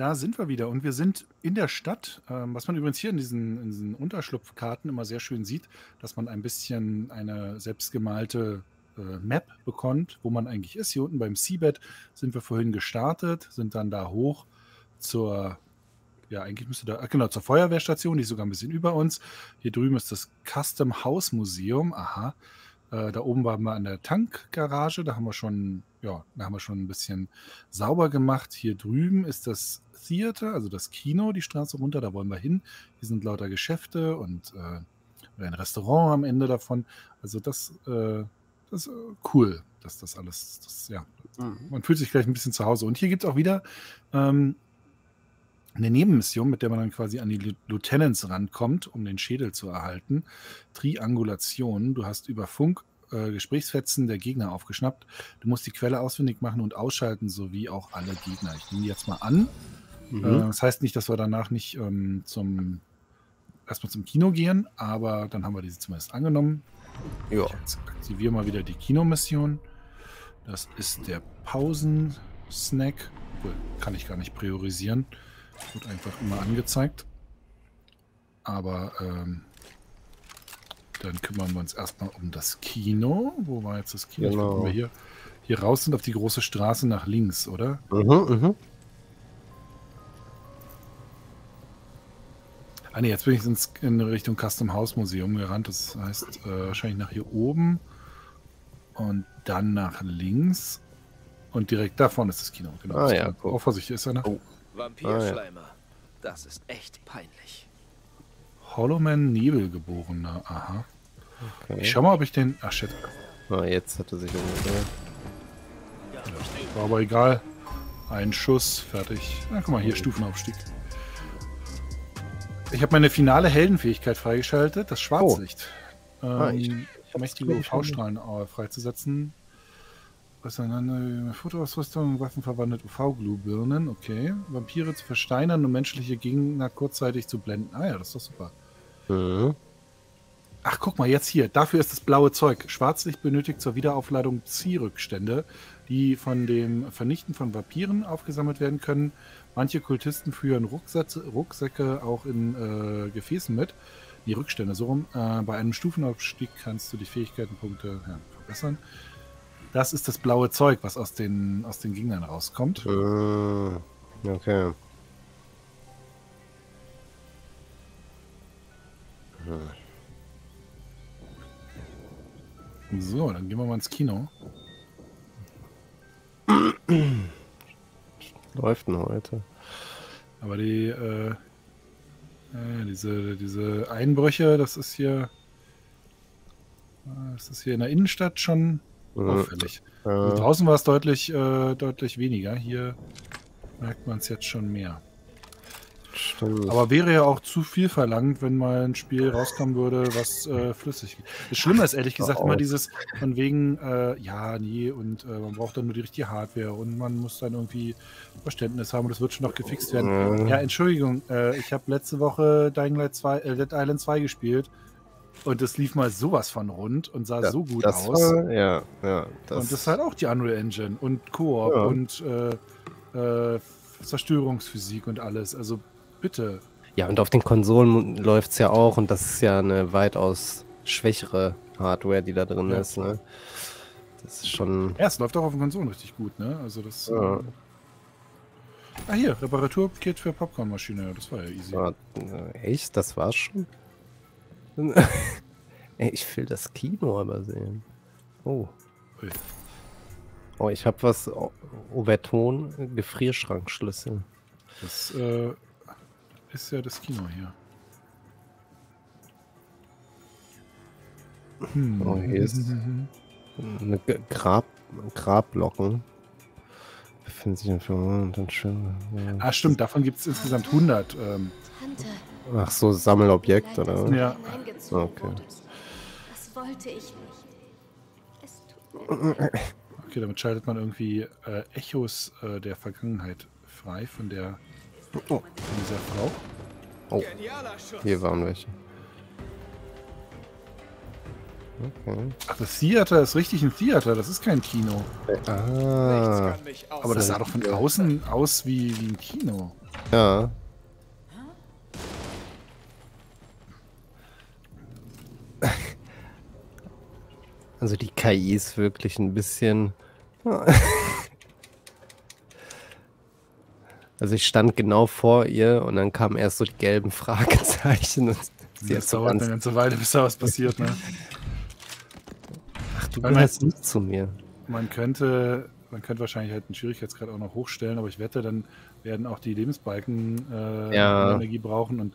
Da sind wir wieder und wir sind in der Stadt. Ähm, was man übrigens hier in diesen, in diesen Unterschlupfkarten immer sehr schön sieht, dass man ein bisschen eine selbstgemalte äh, Map bekommt, wo man eigentlich ist. Hier unten beim Seabed sind wir vorhin gestartet, sind dann da hoch zur, ja, eigentlich müsste da, genau, zur Feuerwehrstation, die ist sogar ein bisschen über uns. Hier drüben ist das Custom House Museum. Aha. Äh, da oben waren wir an der Tankgarage, da haben wir schon, ja, da haben wir schon ein bisschen sauber gemacht. Hier drüben ist das Theater, also das Kino, die Straße runter, da wollen wir hin. Hier sind lauter Geschäfte und äh, ein Restaurant am Ende davon. Also das, äh, das ist cool, dass das alles, das, ja, mhm. man fühlt sich gleich ein bisschen zu Hause. Und hier gibt es auch wieder ähm, eine Nebenmission, mit der man dann quasi an die Lieutenants rankommt, um den Schädel zu erhalten. Triangulation. Du hast über Funk äh, Gesprächsfetzen der Gegner aufgeschnappt. Du musst die Quelle ausfindig machen und ausschalten, sowie auch alle Gegner. Ich nehme die jetzt mal an. Mhm. Äh, das heißt nicht, dass wir danach nicht ähm, zum erstmal zum Kino gehen, aber dann haben wir diese zumindest angenommen. Ja. Jetzt aktiviere mal wieder die Kinomission. Das ist der Pausensnack. Kann ich gar nicht priorisieren. Wird einfach immer angezeigt. Aber ähm, dann kümmern wir uns erstmal um das Kino. Wo war jetzt das Kino? Genau. Wenn wir hier, hier raus sind auf die große Straße nach links, oder? Mhm, mhm. Ah ne, jetzt bin ich ins, in Richtung Custom House Museum gerannt. Das heißt äh, wahrscheinlich nach hier oben und dann nach links. Und direkt davon ist das Kino. Genau. Ah, ja, cool. Oh, Vorsicht, ist einer. Oh. Vampirschleimer. Ah, ja. Das ist echt peinlich. Hollowman Nebelgeborener. Aha. Okay. Ich schau mal, ob ich den. Ach shit. Ah, jetzt hat er sich umgedreht. War aber egal. Ein Schuss, fertig. Na, guck mal, hier Stufenaufstieg. Ich habe meine finale Heldenfähigkeit freigeschaltet, das Schwarzlicht. Oh. Ähm, ah, ich, ich mächtige UV-Strahlen freizusetzen. Auseinander Fotoausrüstung, Waffen verwandelt UV-Glühbirnen, okay. Vampire zu versteinern und menschliche Gegner kurzzeitig zu blenden. Ah ja, das ist doch super. Mhm. Ach, guck mal, jetzt hier. Dafür ist das blaue Zeug. Schwarzlicht benötigt zur Wiederaufladung Zielrückstände, die von dem Vernichten von Vampiren aufgesammelt werden können. Manche Kultisten führen Rucksätze, Rucksäcke auch in äh, Gefäßen mit. Die Rückstände, so rum. Äh, bei einem Stufenaufstieg kannst du die Fähigkeitenpunkte ja, verbessern. Das ist das blaue Zeug, was aus den, aus den Gegnern rauskommt. Uh, okay. So, dann gehen wir mal ins Kino. Läuft denn heute? Aber die, äh, äh, diese, diese Einbrüche, das ist hier, das ist hier in der Innenstadt schon auffällig. Ja. Also draußen war es deutlich, äh, deutlich weniger. Hier merkt man es jetzt schon mehr. Stimmt. Aber wäre ja auch zu viel verlangt, wenn mal ein Spiel rauskommen würde, was äh, flüssig geht. Das Schlimme ist ehrlich gesagt immer dieses von wegen, äh, ja, nee, und äh, man braucht dann nur die richtige Hardware und man muss dann irgendwie Verständnis haben und das wird schon noch gefixt werden. Ja, Entschuldigung, äh, ich habe letzte Woche Dying Light 2, äh, Dead Island 2 gespielt und das lief mal sowas von rund und sah ja, so gut aus. War, ja, ja. Das und das ist halt auch die Unreal Engine und Koop ja. und äh, äh, Zerstörungsphysik und alles. Also bitte. Ja, und auf den Konsolen läuft es ja auch und das ist ja eine weitaus schwächere Hardware, die da drin ja. ist. Ne? Das ist schon. Ja, es läuft auch auf den Konsolen richtig gut, ne? Also das. Ja. Äh... Ah, hier, Reparaturkit für Popcornmaschine. Das war ja easy. Ja, echt? Das war's schon? Ey, ich will das Kino aber sehen. Oh. Oh, ich habe was. Overton, Gefrierschrankschlüssel. Das äh, ist ja das Kino hier. Hm. Oh, hier ist eine Grab, Grabblocken. Befinden sich in und dann schön. Ja. Ah, stimmt, davon gibt es insgesamt 100. Ähm, Ach so, Sammelobjekt, oder? Ja. Okay. Das wollte ich nicht. Es tut mir Okay, damit schaltet man irgendwie äh, Echos äh, der Vergangenheit frei von der oh. von dieser Frau. Oh, hier waren welche. Okay. Ach, das Theater ist richtig ein Theater, das ist kein Kino. Ah. Aber das sah doch von außen aus wie, wie ein Kino. Ja. Also die KI ist wirklich ein bisschen... Also ich stand genau vor ihr und dann kamen erst so die gelben Fragezeichen. Und sie das dauert eine ganze Weile, bis da was passiert, ne? Ach, du gehörst nicht zu mir. Man könnte, man könnte wahrscheinlich halt einen Schwierigkeitsgrad auch noch hochstellen, aber ich wette, dann werden auch die Lebensbalken äh, ja. Energie brauchen und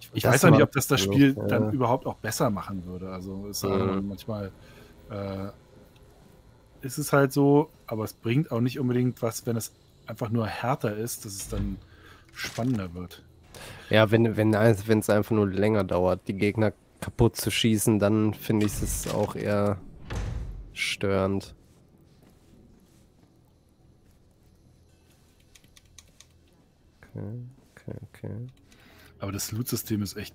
ich, ich weiß auch nicht, ob das das Spiel ja. dann überhaupt auch besser machen würde. Also ist mhm. manchmal äh, ist es halt so, aber es bringt auch nicht unbedingt was, wenn es einfach nur härter ist, dass es dann spannender wird. Ja, wenn wenn wenn es einfach nur länger dauert, die Gegner kaputt zu schießen, dann finde ich es auch eher störend. Okay, okay, okay. Aber das Loot-System ist echt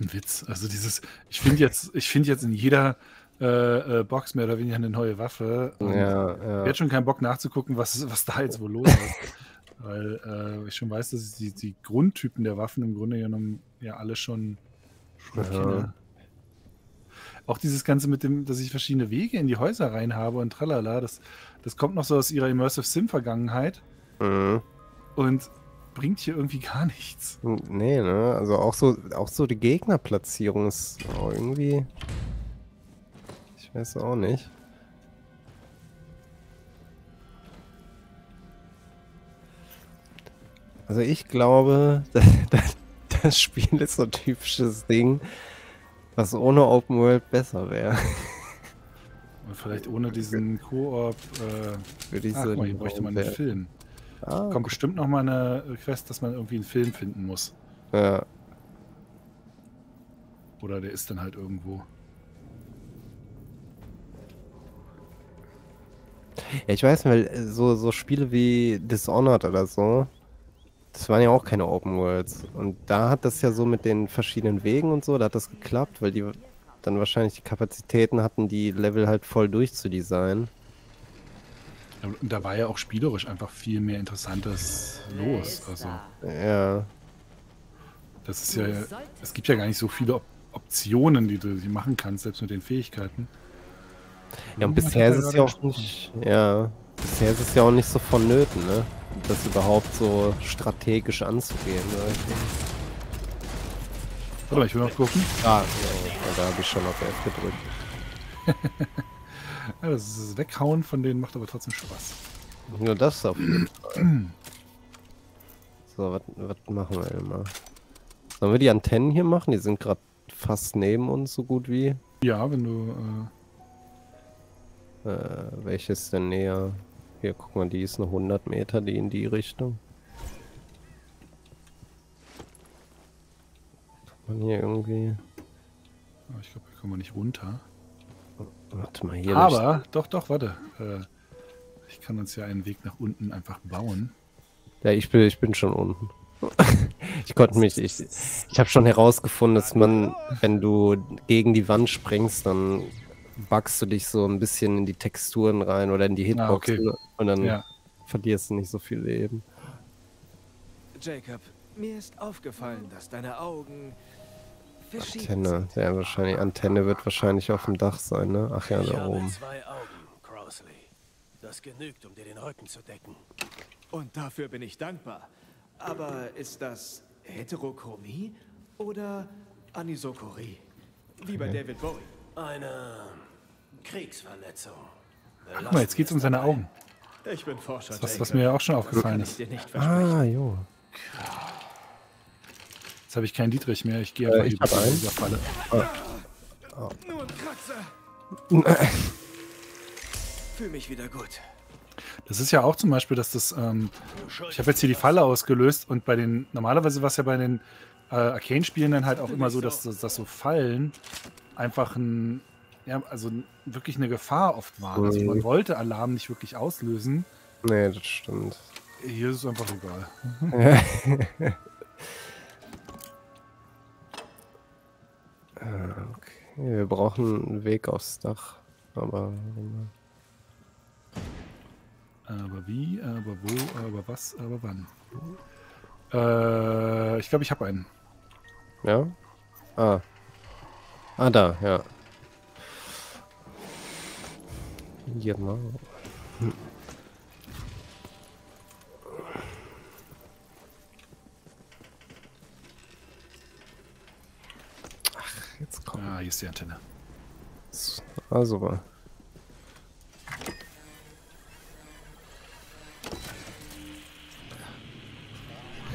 ein Witz. Also dieses, ich finde jetzt, ich finde jetzt in jeder äh, äh, Box mehr oder weniger eine neue Waffe. Und ja, ja. Ich hätte schon keinen Bock nachzugucken, was, was da jetzt wohl los ist. Weil äh, ich schon weiß, dass die, die Grundtypen der Waffen im Grunde genommen ja alle schon, schon kenne. Auch dieses Ganze mit dem, dass ich verschiedene Wege in die Häuser rein habe und tralala, das, das kommt noch so aus ihrer Immersive Sim-Vergangenheit. Mhm. Und bringt hier irgendwie gar nichts. Nee, ne? Also auch so, auch so die Gegnerplatzierung ist irgendwie weiß auch nicht. Also ich glaube, das, das Spiel ist so ein typisches Ding, was ohne Open World besser wäre. Vielleicht ohne diesen Koop. Äh, Würde ich so hier bräuchte man einen Film. Ah, Kommt bestimmt noch mal eine Quest, dass man irgendwie einen Film finden muss. Ja. Oder der ist dann halt irgendwo. Ja, ich weiß, weil äh, so, so Spiele wie Dishonored oder so, das waren ja auch keine Open Worlds. Und da hat das ja so mit den verschiedenen Wegen und so, da hat das geklappt, weil die dann wahrscheinlich die Kapazitäten hatten, die Level halt voll durchzudesignen. Und da war ja auch spielerisch einfach viel mehr Interessantes los. Also, ja. Das ist ja, es gibt ja gar nicht so viele Optionen, die du machen kannst, selbst mit den Fähigkeiten. Ja, und bisher ist es ja auch nicht, ja, bisher ist es ja auch nicht so vonnöten, ne? Das überhaupt so strategisch anzugehen. Ne? Warte mal, ich will noch gucken. Ah, ja, da habe ich schon auf F gedrückt. ja, das, Weghauen von denen macht aber trotzdem Spaß. Nur das auf jeden Fall. So, was machen wir mal? Sollen wir die Antennen hier machen? Die sind gerade fast neben uns, so gut wie. Ja, wenn du äh, äh, welches denn näher? Hier, guck mal, die ist eine 100 Meter, die in die Richtung. Kann man hier irgendwie... Oh, ich glaube, hier kommen wir nicht runter. Warte mal, hier... Aber, nicht. doch, doch, warte. Äh, ich kann uns ja einen Weg nach unten einfach bauen. Ja, ich bin, ich bin schon unten. ich konnte mich, ich, ich habe schon herausgefunden, dass man, wenn du gegen die Wand springst, dann buggst du dich so ein bisschen in die Texturen rein oder in die Hitbox ah, okay. und dann ja. verlierst du nicht so viel Leben. Jacob, mir ist aufgefallen, dass deine Augen Antenne, ja wahrscheinlich. Antenne wird wahrscheinlich auf dem Dach sein, ne? Ach ja, da oben. Zwei Augen, Crossley. Das genügt, um dir den Rücken zu decken. Und dafür bin ich dankbar. Aber ist das Heterochromie oder Anisokorie? Wie bei okay. David Bowie. Eine Kriegsverletzung. Guck mal, jetzt geht's um seine Augen. Ich bin Forscher. Das was, mir ja auch schon aufgefallen ist. Ah, jo. Jetzt habe ich keinen Dietrich mehr. Ich gehe einfach äh, ich über dieser Falle. Oh. Oh. Fühl mich wieder gut. Das ist ja auch zum Beispiel, dass das. Ähm, ich habe jetzt hier die Falle ausgelöst und bei den. Normalerweise war es ja bei den äh, Arcane-Spielen dann halt auch immer so, dass, dass so Fallen einfach ein ja, also wirklich eine Gefahr oft war. Also man mhm. wollte Alarm nicht wirklich auslösen. Nee, das stimmt. Hier ist es einfach egal. okay, wir brauchen einen Weg aufs Dach. Aber. Aber wie, aber wo, aber was, aber wann? Äh, ich glaube, ich habe einen. Ja? Ah. Ah, da, ja. Genau. Hm. Ach, jetzt kommt. Ah, hier ist die Antenne. Ah, super.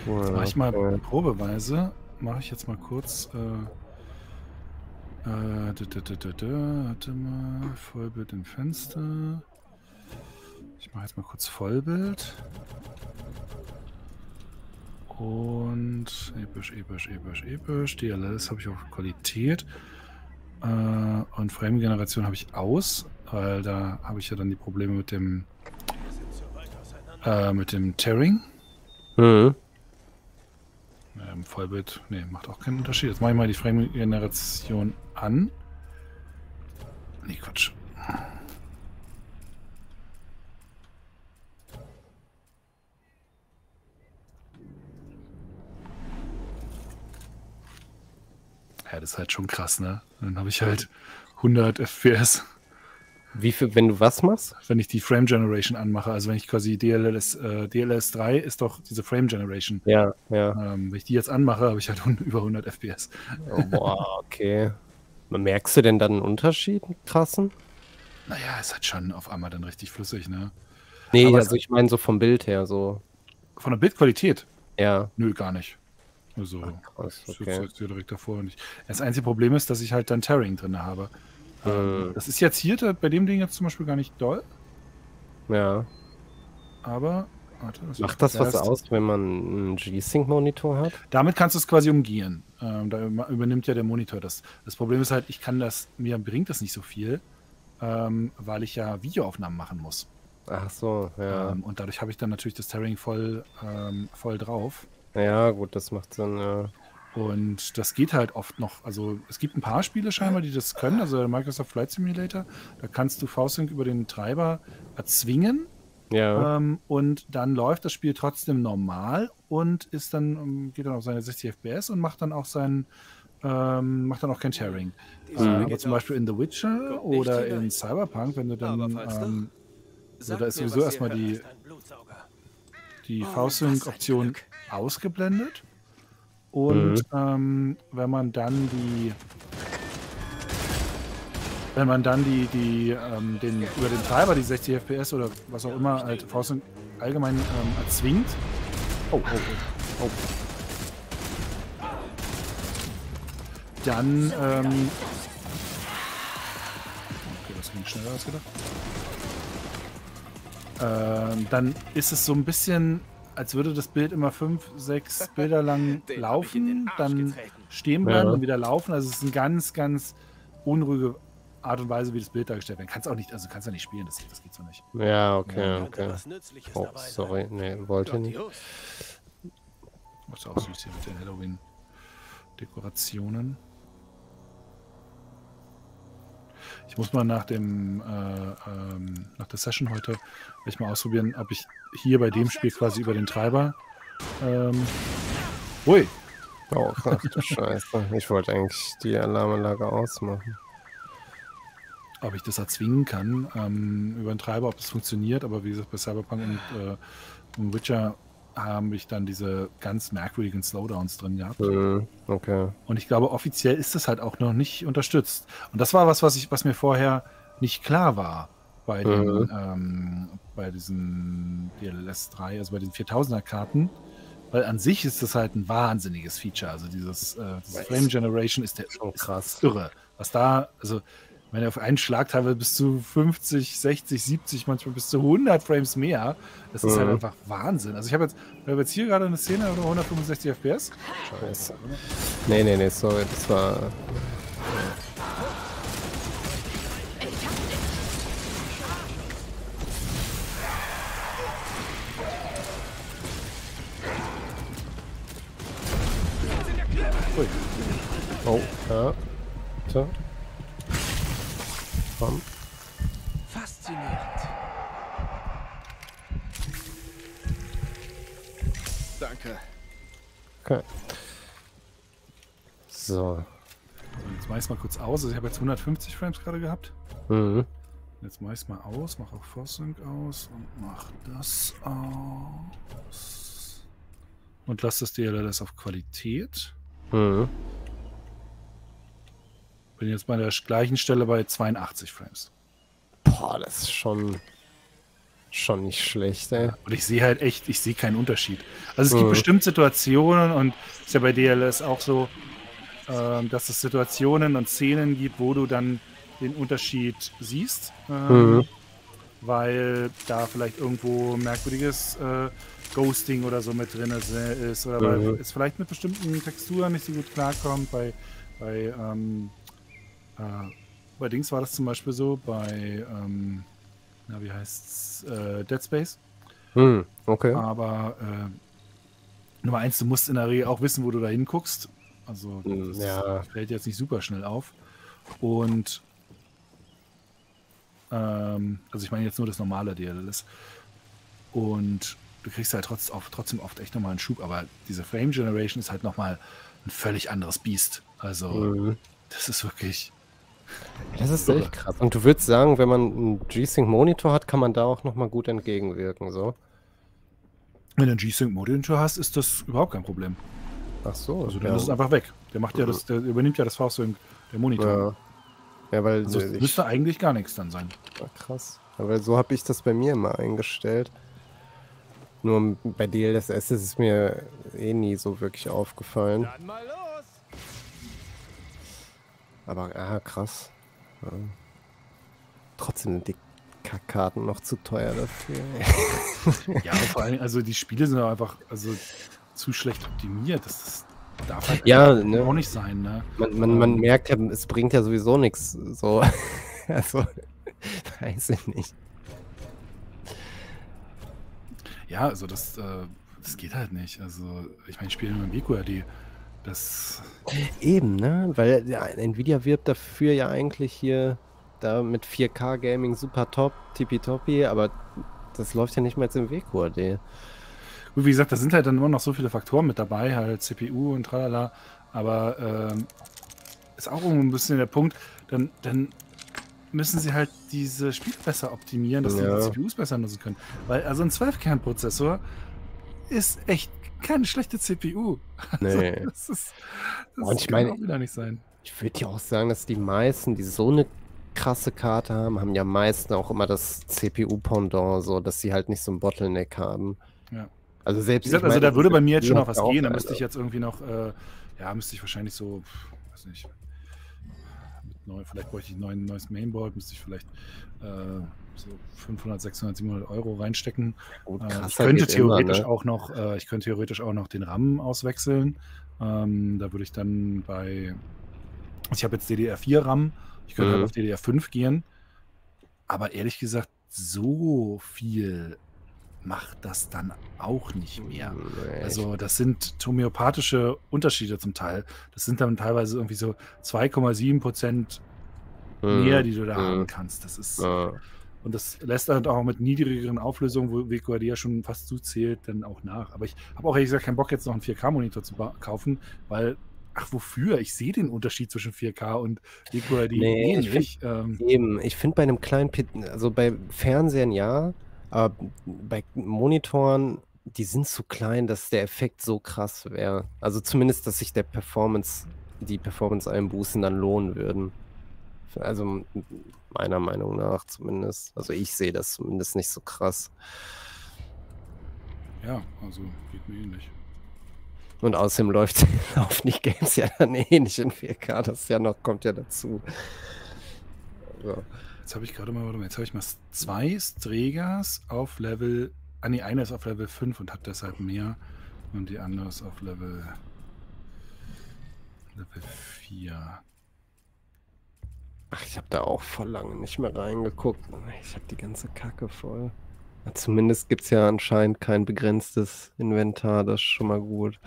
Jetzt mache ich mal probeweise, mache ich jetzt mal kurz, äh, äh, warte mal, Vollbild im Fenster. Ich mache jetzt mal kurz Vollbild. Und episch, episch, episch, episch. DLS habe ich auf Qualität. Äh, und Frame-Generation habe ich aus, weil da habe ich ja dann die Probleme mit dem äh, mit dem Tearing. Mhm. Ähm, Vollbild, nee, macht auch keinen Unterschied. Jetzt mache ich mal die Frame-Generation an. Nee, Quatsch. Ja, das ist halt schon krass, ne? Dann habe ich halt 100 FPS. Wie viel, wenn du was machst? Wenn ich die Frame Generation anmache, also wenn ich quasi DLS, äh, DLS 3 ist doch diese Frame Generation. Ja, ja. Ähm, wenn ich die jetzt anmache, habe ich halt über 100 FPS. Oh, boah, okay. Merkst du denn dann einen Unterschied, einen krassen? Naja, ist halt schon auf einmal dann richtig flüssig, ne? Nee, Aber also ich meine so vom Bild her, so. Von der Bildqualität? Ja. Nö, gar nicht. Also, Ach, krass, ich okay. sitze jetzt hier direkt davor. Und ich, das einzige Problem ist, dass ich halt dann Tearing drin habe. Ähm, Mhm. Das ist jetzt hier bei dem Ding jetzt zum Beispiel gar nicht doll, Ja. aber. Warte, was Macht das was aus, wenn man einen G-Sync-Monitor hat? Damit kannst du es quasi umgehen. Ähm, da über- übernimmt ja der Monitor das. Das Problem ist halt, ich kann das, mir bringt das nicht so viel, ähm, weil ich ja Videoaufnahmen machen muss. Ach so, ja. Ähm, und dadurch habe ich dann natürlich das Tearing voll, ähm, voll drauf. Ja, gut, das macht Sinn, ja. Und das geht halt oft noch. Also es gibt ein paar Spiele scheinbar, die das können. Also der Microsoft Flight Simulator, da kannst du V-Sync über den Treiber erzwingen Ja. ähm, und dann läuft das Spiel trotzdem normal und ist dann, ähm, geht dann auf seine 60 FPS und macht dann auch sein, ähm, macht dann auch kein Tearing. Äh, aber zum Beispiel in The Witcher oder in Cyberpunk, wenn du dann, ähm, so, da ist sowieso erstmal die, die Oh, V-Sync-Option Glück. ausgeblendet. Und Mhm. ähm, wenn man dann die wenn man dann die, die ähm, den, über den Treiber die 60 FPS oder was auch immer halt V-Sync allgemein ähm, erzwingt. Oh, oh, oh, oh. Dann ähm, Okay, das ging schneller als gedacht. Ähm, dann ist es so ein bisschen, als würde das Bild immer fünf, sechs Bilder lang laufen, dann getreten. stehen bleiben Ja. und wieder laufen. Also es ist eine ganz, ganz unruhige Art und Weise, wie das Bild dargestellt wird. Kannst auch nicht, also kannst ja nicht spielen, das, das geht so nicht. Ja, okay, Könnte okay. Oh, sein. sorry, nee, wollte nicht. Grandios. Was auch süß hier mit den Halloween-Dekorationen. Ich muss mal nach dem äh, ähm, nach der Session heute ich mal ausprobieren, ob ich hier bei dem Spiel quasi über den Treiber. Ähm, ui, Oh, ach du Scheiße. Ich wollte eigentlich die Alarmanlage ausmachen. ob ich das erzwingen kann ähm, über den Treiber, ob das funktioniert. Aber wie gesagt, bei Cyberpunk und, äh, und Witcher habe ich dann diese ganz merkwürdigen Slowdowns drin gehabt. Hm, okay. Und ich glaube, offiziell ist das halt auch noch nicht unterstützt. Und das war was, was, ich, was mir vorher nicht klar war bei, den, Mhm. ähm, bei diesen DLS 3, also bei den 4000er Karten. Weil an sich ist das halt ein wahnsinniges Feature. Also dieses, äh, diese Frame Generation ist der krass. irre. Was da, also wenn er auf einen Schlag teilweise bis zu 50, 60, 70, manchmal bis zu 100 Frames mehr, das ist halt Mhm. einfach Wahnsinn. Also ich habe jetzt, ich hab jetzt hier gerade eine Szene über 165 FPS. Scheiße. Nee, nee, nee, sorry, das war. Oh, ja. So. Also ich habe jetzt 150 Frames gerade gehabt. Mhm. Jetzt mach ich mal aus, mach auch Vorsync aus und mach das aus. Und lass das DLLS auf Qualität. Mhm. Bin jetzt bei der gleichen Stelle bei 82 Frames. Boah, das ist schon, schon nicht schlecht, ey. Und ich sehe halt echt, ich sehe keinen Unterschied. Also es gibt Mhm. bestimmt Situationen und ist ja bei DLS auch so, ähm, dass es Situationen und Szenen gibt, wo du dann den Unterschied siehst. Ähm, Mhm. Weil da vielleicht irgendwo merkwürdiges äh, Ghosting oder so mit drin ist, äh, ist oder weil Mhm. es vielleicht mit bestimmten Texturen nicht so gut klarkommt. Bei, bei, ähm, äh, bei Dings war das zum Beispiel so, bei, ähm, na, wie heißt's, äh, Dead Space. Mhm. Okay. Aber äh, Nummer eins, du musst in der Regel auch wissen, wo du da hinguckst. Also Mm, das ja. fällt jetzt nicht super schnell auf. Und ähm, also ich meine jetzt nur das normale DLLS. Und du kriegst halt trotz, auf, trotzdem oft echt nochmal einen Schub, aber diese Frame Generation ist halt nochmal ein völlig anderes Biest. Also Mhm. das ist wirklich. Das ist echt krass. Und du würdest sagen, wenn man einen G-Sync-Monitor hat, kann man da auch nochmal gut entgegenwirken, so? Wenn du einen G-Sync Monitor hast, ist das überhaupt kein Problem. Ach so. Also ja. dann ist es einfach weg. Der macht ja das, der übernimmt ja das V-Sync, der Monitor. ja. ja, weil Also es ich, müsste eigentlich gar nichts dann sein. Ah, krass. Ja, weil so habe ich das bei mir immer eingestellt. Nur bei DLSS ist es mir eh nie so wirklich aufgefallen. Dann mal los! Aber ah, krass. Ja. Trotzdem sind die Kackkarten noch zu teuer dafür. Ja, vor allem, also die Spiele sind einfach also, zu schlecht optimiert. Das, ist, darf halt Ja, ne. auch nicht sein, ne? Man, man, man Ähm. merkt ja, es bringt ja sowieso nichts. So. also, weiß ich nicht. Ja, also das, äh, das geht halt nicht. Also, ich meine, ich spiele nur im WQRD. Das. Eben, ne? Weil ja, Nvidia wirbt dafür ja eigentlich hier da mit 4K Gaming super top, tippitoppi, aber das läuft ja nicht mehr jetzt im WQAD. Gut, wie gesagt, da sind halt dann immer noch so viele Faktoren mit dabei, halt CPU und tralala. Aber ähm, ist auch irgendwo ein bisschen der Punkt, dann, dann müssen sie halt diese Spiele besser optimieren, dass Ja. die CPUs besser nutzen können. Weil also ein 12-Kern-Prozessor ist echt keine schlechte CPU. Nee. Also, das ist, das Und ich kann meine- auch wieder nicht sein. Ich würde ja auch sagen, dass die meisten, die so eine krasse Karte haben, haben ja meisten auch immer das CPU-Pendant, so dass sie halt nicht so ein Bottleneck haben. Ja. Also selbst. Wie gesagt, also da würde bei mir jetzt schon noch was gehen. Da eine. müsste ich jetzt irgendwie noch, äh, ja, müsste ich wahrscheinlich so, weiß nicht, mit neu, vielleicht bräuchte ich ein neues Mainboard, müsste ich vielleicht äh, so 500, 600, 700 Euro reinstecken. Gut, Äh, ich könnte geht immer, theoretisch ne? auch noch, äh, ich könnte theoretisch auch noch den RAM auswechseln. Ähm, da würde ich dann bei, ich habe jetzt DDR4 RAM, ich könnte Mhm. halt auf DDR5 gehen. Aber ehrlich gesagt, so viel macht das dann auch nicht mehr. Nee, Also das sind homöopathische Unterschiede zum Teil. Das sind dann teilweise irgendwie so 2,7 Prozent Mhm. mehr, die du da Mhm. haben kannst. Das ist und das lässt halt auch mit niedrigeren Auflösungen, wo WQAD ja schon fast zuzählt, dann auch nach. Aber ich habe auch ehrlich gesagt keinen Bock jetzt noch einen 4K-Monitor zu kaufen, weil ach wofür? Ich sehe den Unterschied zwischen 4K und WQAD Nee, eh ich nicht. Ähm, Eben, ich finde bei einem kleinen, Pit also bei Fernsehern ja, aber bei Monitoren, die sind zu klein, dass der Effekt so krass wäre. Also zumindest, dass sich der Performance, die Performance-Einbußen dann lohnen würden. Also meiner Meinung nach zumindest. Also ich sehe das zumindest nicht so krass. ja, also geht mir ähnlich. Und außerdem läuft laufen die Games ja dann eh nicht in 4K. Das ja noch, kommt ja dazu. Also, Jetzt habe ich gerade mal, warte mal, jetzt habe ich mal zwei Stregas auf Level, ah nee, einer ist auf Level 5 und hat deshalb mehr und die andere ist auf Level, Level 4. Ach, ich habe da auch voll lange nicht mehr reingeguckt. Ich habe die ganze Kacke voll. Zumindest gibt es ja anscheinend kein begrenztes Inventar, das ist schon mal gut.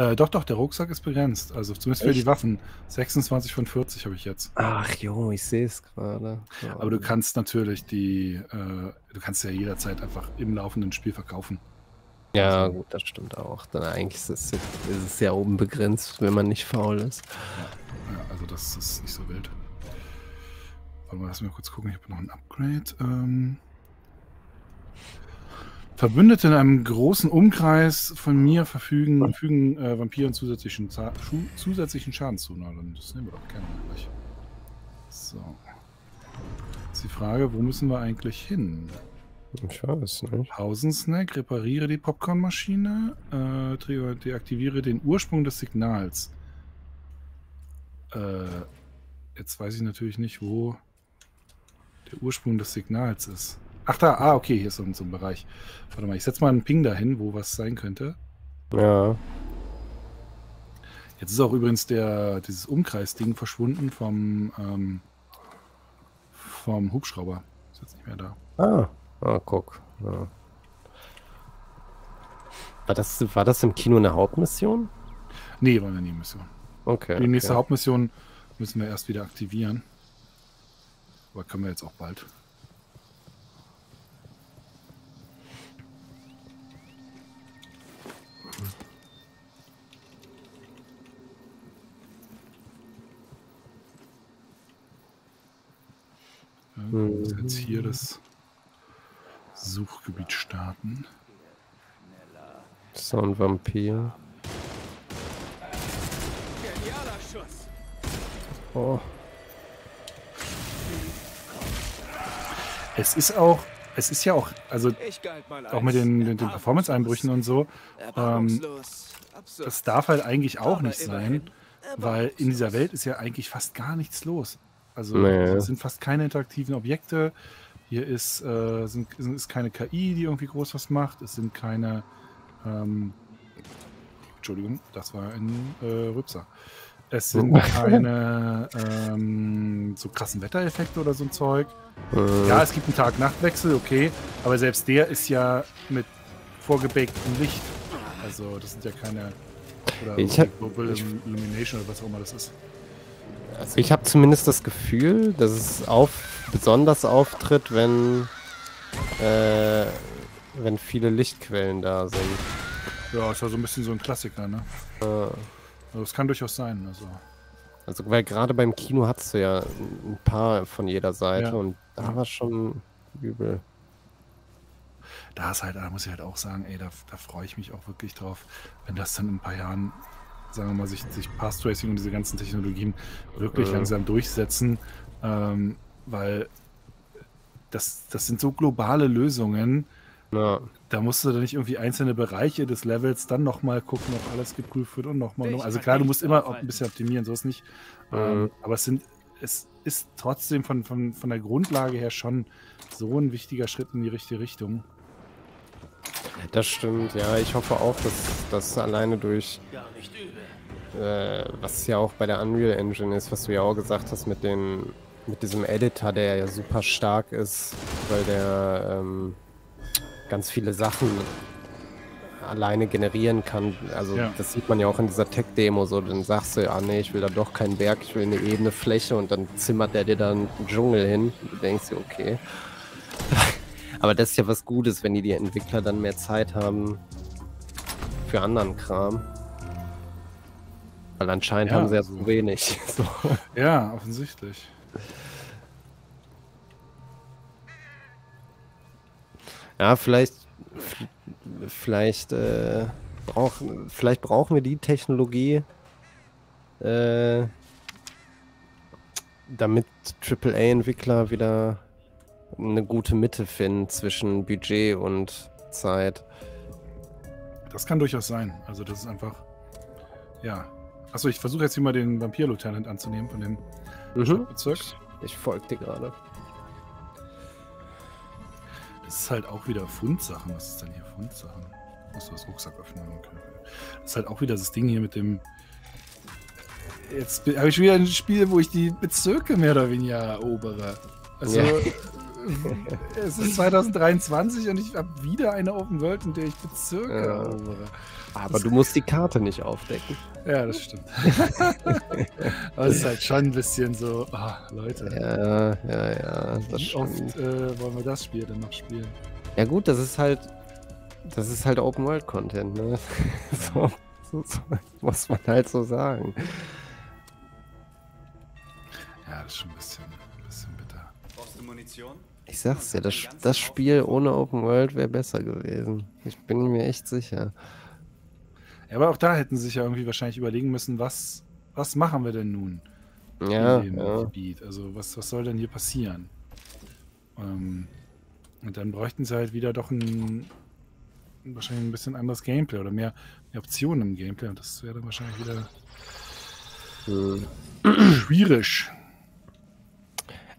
Äh, doch, doch, der Rucksack ist begrenzt, also zumindest für die Echt? Waffen. 26 von 40 habe ich jetzt. Ach jo, ich sehe es gerade. Ja. Aber du kannst natürlich die, äh, du kannst ja jederzeit einfach im laufenden Spiel verkaufen. Ja, gut, das stimmt auch. Dann eigentlich ist es, ist es ja oben begrenzt, wenn man nicht faul ist. Ja, ja, also das ist nicht so wild. Warte mal, lass mich mal kurz gucken. Ich habe noch ein Upgrade. Ähm Verbündete in einem großen Umkreis von mir verfügen, fügen äh, Vampiren zusätzlichen, Za zusätzlichen Schaden zu. Na, dann das nehmen wir doch gerne gleich. So. Jetzt die Frage, wo müssen wir eigentlich hin? Ich weiß nicht. Pausensnack, repariere die Popcornmaschine, äh, deaktiviere den Ursprung des Signals. Äh, jetzt weiß ich natürlich nicht, wo der Ursprung des Signals ist. Ach da, ah, okay, hier ist so, so ein Bereich. Warte mal, ich setze mal einen Ping dahin, wo was sein könnte. Ja. Jetzt ist auch übrigens der, dieses Umkreisding verschwunden vom, ähm, vom Hubschrauber. Ist jetzt nicht mehr da. Ah, ah guck. Ja. War, das, war das im Kino eine Hauptmission? Nee, war eine Nebenmission. Okay. Die nächste okay. Hauptmission müssen wir erst wieder aktivieren. Aber können wir jetzt auch bald. Müssen jetzt hier das Suchgebiet starten. So ein Vampir. Genialer Schuss. Oh. Es ist auch, es ist ja auch, also auch mit den, den, den Performance-Einbrüchen und so, ähm, das darf halt eigentlich auch nicht sein, weil in dieser Welt ist ja eigentlich fast gar nichts los. Also Nee. es sind fast keine interaktiven Objekte. Hier ist, äh, sind, ist keine KI, die irgendwie groß was macht. Es sind keine, ähm, Entschuldigung, das war ein äh, Rübser. Es sind keine ähm, so krassen Wettereffekte oder so ein Zeug. Äh, Ja, es gibt einen Tag-Nacht-Wechsel, okay, aber selbst der ist ja mit vorgebaktem Licht. Also das sind ja keine oder Ich hab- Global Illumination oder was auch immer das ist. Also ich habe zumindest das Gefühl, dass es auf, besonders auftritt, wenn, äh, wenn viele Lichtquellen da sind. Ja, ist ja so ein bisschen so ein Klassiker, ne? Äh, Also das kann durchaus sein. Also also weil gerade beim Kino hattest du ja ein paar von jeder Seite Ja. und da war schon übel. da ist halt, da muss ich halt auch sagen, ey, da, da freue ich mich auch wirklich drauf, wenn das dann in ein paar Jahren, sagen wir mal, sich, sich Path Tracing und diese ganzen Technologien wirklich Ja. langsam durchsetzen, ähm, weil das, das sind so globale Lösungen, Ja, da musst du dann nicht irgendwie einzelne Bereiche des Levels dann nochmal gucken, ob alles geprüft wird und nochmal. Noch. Also klar, du musst immer auch ein bisschen optimieren, so ist nicht. Mhm. Ähm, aber es sind, es ist trotzdem von, von, von der Grundlage her schon so ein wichtiger Schritt in die richtige Richtung. Das stimmt. Ja, ich hoffe auch, dass das alleine durch Gar nicht übel. äh, was ja auch bei der Unreal Engine ist, was du ja auch gesagt hast mit den mit diesem Editor, der ja super stark ist, weil der ähm, ganz viele Sachen alleine generieren kann. Also Ja. das sieht man ja auch in dieser Tech-Demo so. Dann sagst du, ah nee, ich will da doch keinen Berg, ich will eine ebene Fläche und dann zimmert der dir dann einen Dschungel hin. Du denkst dir, okay. Aber das ist ja was Gutes, wenn die, die Entwickler dann mehr Zeit haben für anderen Kram. Weil anscheinend Ja, haben sie ja zu wenig. So. Ja, offensichtlich. Ja, vielleicht, vielleicht, äh, brauch, vielleicht brauchen wir die Technologie, äh, damit AAA-Entwickler wieder eine gute Mitte finden zwischen Budget und Zeit. Das kann durchaus sein. Also das ist einfach. Ja. Achso, ich versuche jetzt hier mal den Vampir-Lieutenant anzunehmen von dem Mhm. Bezirk. Ich folge dir gerade. Das ist halt auch wieder Fundsachen. Was ist denn hier Fundsachen? Achso, das Rucksack öffnen. Okay. Das ist halt auch wieder das Ding hier mit dem. Jetzt habe ich wieder ein Spiel, wo ich die Bezirke mehr oder weniger erobere. Also, Ja. es ist 2023 und ich habe wieder eine Open World, in der ich Bezirke Ja. erobere. Aber du musst die Karte nicht aufdecken. Ja, das stimmt. Aber es ist halt schon ein bisschen so, ah, Leute, Ja, ja, ja. Das wie oft stimmt. äh, wollen wir das Spiel denn noch spielen? Ja gut, das ist halt, das ist halt Open World Content, ne? so, so, so, muss man halt so sagen. Ja, das ist schon ein bisschen, ein bisschen bitter. Brauchst du Munition? Ich sag's dir, das, das Spiel ohne Open World wäre besser gewesen. Ich bin mir echt sicher. Ja, aber auch da hätten sie sich ja irgendwie wahrscheinlich überlegen müssen, was, was machen wir denn nun Ja, in dem ja. Gebiet? Also was, was soll denn hier passieren? Ähm, und dann bräuchten sie halt wieder doch ein wahrscheinlich ein bisschen anderes Gameplay oder mehr, mehr Optionen im Gameplay und das wäre dann wahrscheinlich wieder Hm. schwierig.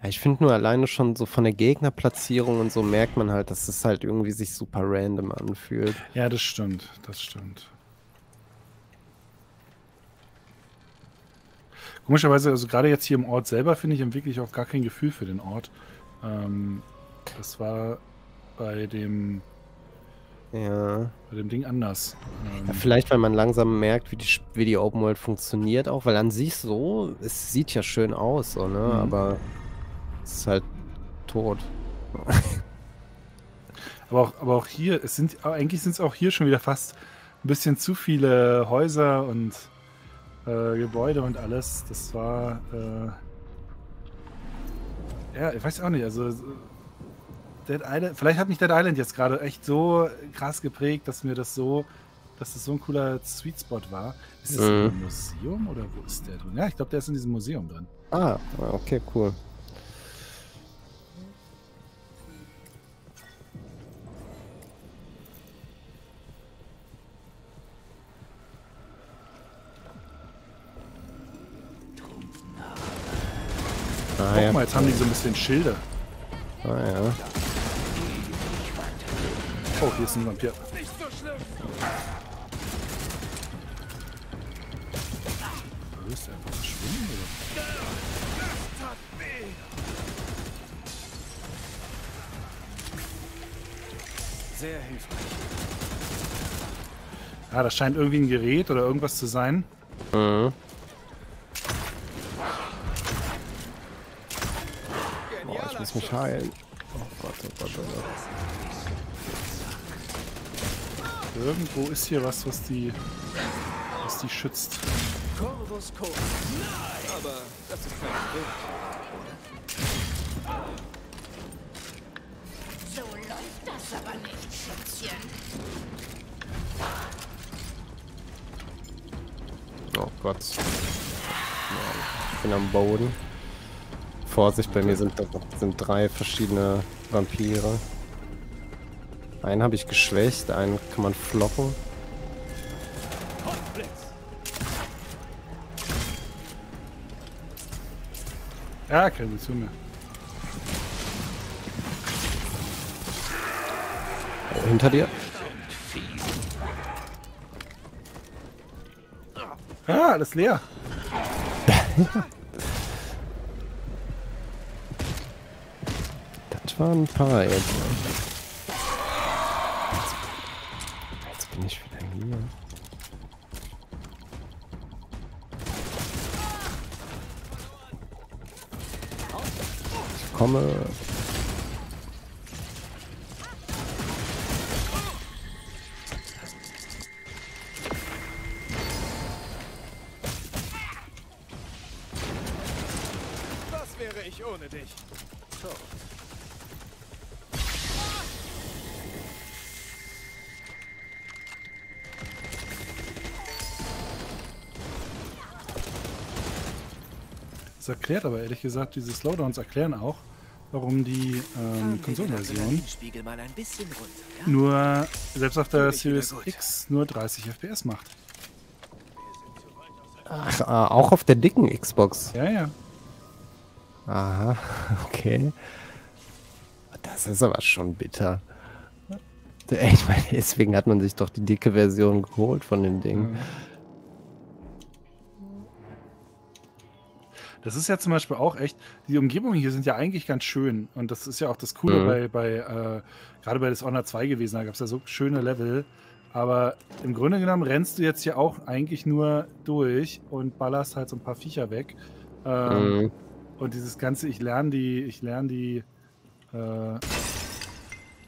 Ich finde nur alleine schon so von der Gegnerplatzierung und so merkt man halt, dass es halt irgendwie sich super random anfühlt. Ja, das stimmt, das stimmt. Komischerweise, also gerade jetzt hier im Ort selber finde ich wirklich auch gar kein Gefühl für den Ort. Ähm, das war bei dem, Ja. bei dem Ding anders. Ähm, ja. Vielleicht, weil man langsam merkt, wie die, wie die Open World funktioniert auch, weil an sich so, es sieht ja schön aus, so, ne? Mhm. Aber ist halt tot. aber, auch, aber auch hier, es sind eigentlich sind es auch hier schon wieder fast ein bisschen zu viele Häuser und äh, Gebäude und alles. Das war äh, ja, ich weiß auch nicht. Also so- Dead Island, vielleicht hat mich Dead Island jetzt gerade echt so krass geprägt, dass mir das so, dass das so ein cooler Sweet Spot war. Ist das Mhm. ein Museum oder wo ist der drin? Ja, ich glaube, der ist in diesem Museum drin. Ah, okay, cool. Guck ja. mal, jetzt haben die so ein bisschen Schilder. Ah ja. Oh, hier ist ein Vampir. Ist der einfach verschwunden? Oder? Sehr hilfreich. Ah, das scheint irgendwie ein Gerät oder irgendwas zu sein. Mhm. Heilen. Oh Gott, oh Gott, oh Gott. Irgendwo ist hier was, was die, was die schützt. Corvus Cola. Aber das ist kein Problem. So läuft das aber nicht, Schätzchen. Oh Gott. Ich bin am Boden. Vorsicht, bei mir sind, sind drei verschiedene Vampire. Einen habe ich geschwächt, einen kann man flocken. Ja, keine zu mir. Oh, hinter dir. Ah, alles leer. waren ein paar jetzt. Jetzt, jetzt bin ich wieder hier. Ich komme. Erklärt aber ehrlich gesagt, diese Slowdowns erklären auch, warum die ähm, Konsolenversion. Ja? nur, selbst auf der Series. X, nur 30 FPS macht. Ach, ah, auch auf der dicken Xbox. Ja, ja. Aha, okay. Das ist aber schon bitter. Ich meine, deswegen hat man sich doch die dicke Version geholt von dem Ding. Das ist ja zum Beispiel auch echt, die Umgebungen hier sind ja eigentlich ganz schön. Und das ist ja auch das Coole Mhm. bei, bei äh, gerade bei Dishonored 2 gewesen. Da gab es ja so schöne Level. Aber im Grunde genommen rennst du jetzt hier auch eigentlich nur durch und ballerst halt so ein paar Viecher weg. Ähm, Mhm. Und dieses ganze, ich lerne die, ich lerne die, äh,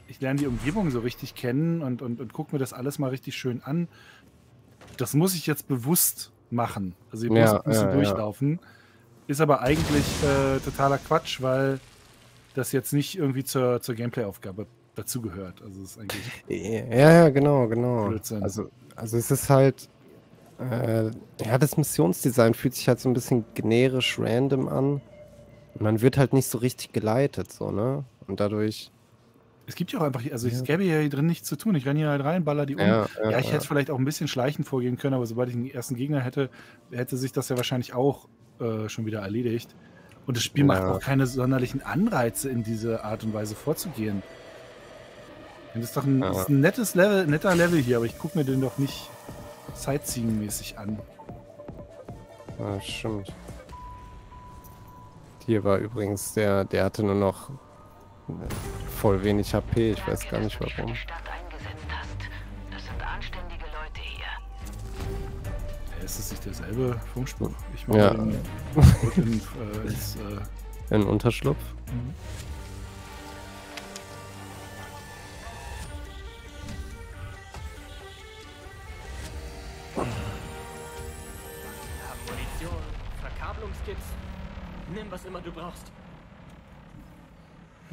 ich lerne die Umgebung so richtig kennen und, und, und gucke mir das alles mal richtig schön an. Das muss ich jetzt bewusst machen. Also ich muss Ja, ein bisschen ja, ja. Ist aber eigentlich äh, totaler Quatsch, weil das jetzt nicht irgendwie zur, zur Gameplay-Aufgabe dazugehört. Also ist eigentlich. Ja, ja, genau, genau. Blödsinn. Also, also es ist halt, äh, ja, das Missionsdesign fühlt sich halt so ein bisschen generisch random an. Man wird halt nicht so richtig geleitet, so, ne? Und dadurch, Es gibt ja auch einfach, also es Ja. gäbe ja hier drin nichts zu tun. Ich renne hier halt rein, baller die um. ja, ja, Ja, ich ja. hätte vielleicht auch ein bisschen schleichend vorgehen können, aber sobald ich einen ersten Gegner hätte, hätte sich das ja wahrscheinlich auch äh, schon wieder erledigt. Und das Spiel macht Ja. auch keine sonderlichen Anreize, in diese Art und Weise vorzugehen. Und Das ist doch ein, Ja. ist ein nettes Level, netter Level hier, aber ich gucke mir den doch nicht Sightseeing-mäßig an. Ja, stimmt. Hier war übrigens der, der hatte nur noch voll wenig HP, ich weiß gar nicht warum. Ist das nicht derselbe Funkspruch? Ich Ja. den zurück in, äh, ins, äh, Ein Unterschlupf. Munition, Verkabelungskits. Nimm, was immer du brauchst.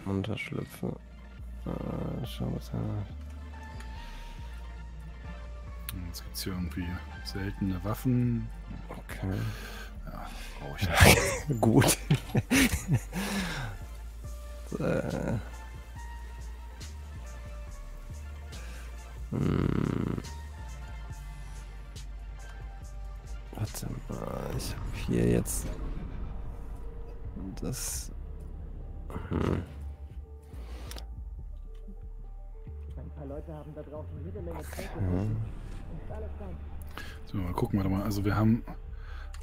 Unterschlüpfe. Äh, schau was er. Jetzt gibt es hier irgendwie seltene Waffen. Okay. Brauche ich nicht. Gut. äh. Hm. Warte mal, ich habe hier jetzt das. Hm. Ein paar Leute haben da draußen jede Menge Zeit Hm. So, mal gucken, warte mal. Also wir haben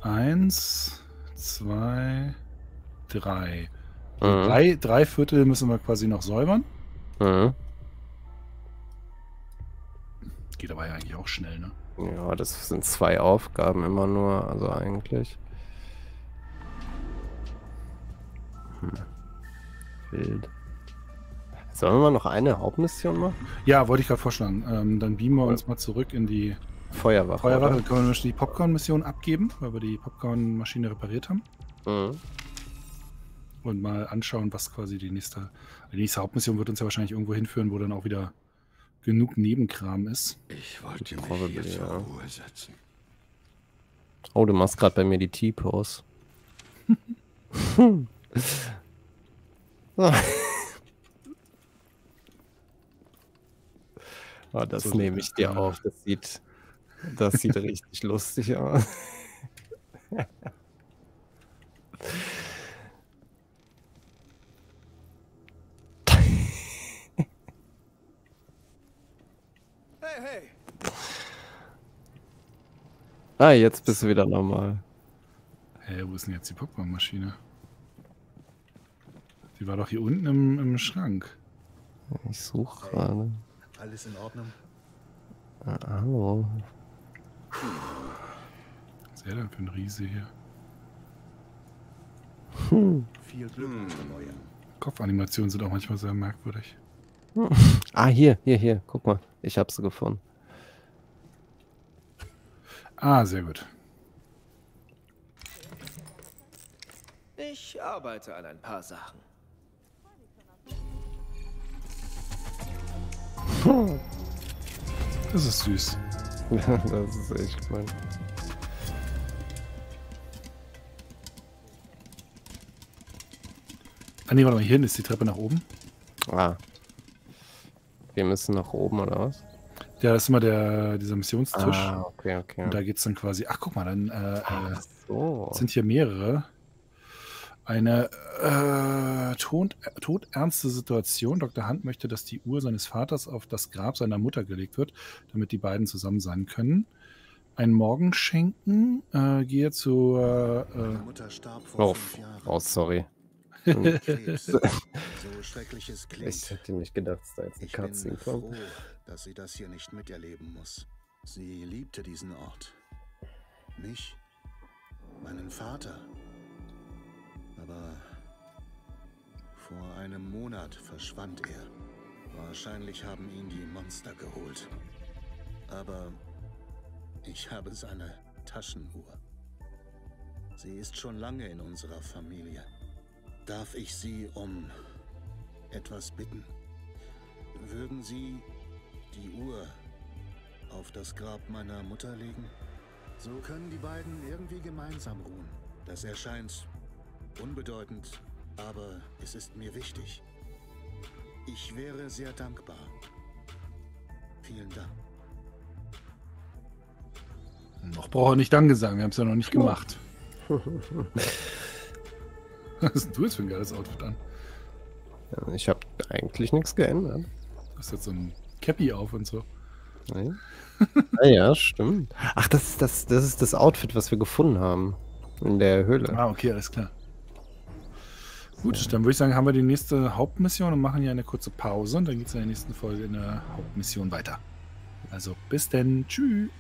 eins, zwei, drei. Mhm. Drei, drei Viertel müssen wir quasi noch säubern. Mhm. Geht aber ja eigentlich auch schnell, ne? Ja, das sind zwei Aufgaben immer nur, also eigentlich. Hm. Wild. Sollen wir mal noch eine Hauptmission machen? Ja, wollte ich gerade vorschlagen. Ähm, dann beamen wir uns mal zurück in die Feuerwache. Feuerwache. Dann können wir die Popcorn-Mission abgeben, weil wir die Popcorn-Maschine repariert haben. Mhm. Und mal anschauen, was quasi die nächste, die nächste Hauptmission wird uns ja wahrscheinlich irgendwo hinführen, wo dann auch wieder genug Nebenkram ist. Ich wollte mich Probably, hier zur ja. Ruhe setzen. Oh, du machst gerade bei mir die T-Pose. oh, das So, nehme ich dir äh, auf. Das sieht, das sieht richtig lustig aus. Hey, hey! Ah, jetzt bist du wieder normal. Hä, wo ist denn jetzt die Popcorn-Maschine? Die war doch hier unten im, im Schrank. Ich suche gerade. Alles in Ordnung? Ah, hallo. Was ist der denn für ein Riese hier? Viel Glück, Neue. Kopfanimationen sind auch manchmal sehr merkwürdig. Ah, hier, hier, hier. Guck mal. Ich habe sie gefunden. Ah, sehr gut. Ich arbeite an ein paar Sachen. Das ist süß. das ist echt cool. Ah, nee, warte mal, hier ist die Treppe nach oben. Ah. Wir müssen nach oben, oder was? Ja, das ist immer der, dieser Missionstisch. Ah, okay, okay. Und da geht es dann quasi. Ach, guck mal, dann äh, äh, so. sind hier mehrere. Eine äh, tod, todernste Situation. Dr. Hunt möchte, dass die Uhr seines Vaters auf das Grab seiner Mutter gelegt wird, damit die beiden zusammen sein können. Ein Morgenschenken. Äh, gehe zur. Meine Äh, Mutter starb vor Oh, fünf Jahren. oh, sorry. Krebs. so schrecklich es klingt. Ich hätte nicht gedacht, dass da jetzt eine Ich bin Cutscene froh, kommt. dass sie das hier nicht miterleben muss. Sie liebte diesen Ort. Mich, meinen Vater. Aber vor einem Monat verschwand er. Wahrscheinlich haben ihn die Monster geholt. Aber ich habe seine Taschenuhr. Sie ist schon lange in unserer Familie. Darf ich Sie um etwas bitten? Würden Sie die Uhr auf das Grab meiner Mutter legen? So können die beiden irgendwie gemeinsam ruhen. Das erscheint unbedeutend, aber es ist mir wichtig. Ich wäre sehr dankbar. Vielen Dank. Noch braucht er nicht Danke sagen, wir haben es ja noch nicht gemacht. Was hast du jetzt für ein geiles Outfit an? Ja, ich habe eigentlich nichts geändert. Du hast jetzt so ein Cappy auf und so. Nein. ah ja, stimmt. Ach, das ist das, das ist das Outfit, was wir gefunden haben. In der Höhle. Ah, okay, alles klar. Gut, dann würde ich sagen, haben wir die nächste Hauptmission und machen hier eine kurze Pause und dann geht es in der nächsten Folge in der Hauptmission weiter. Also bis denn. Tschüss.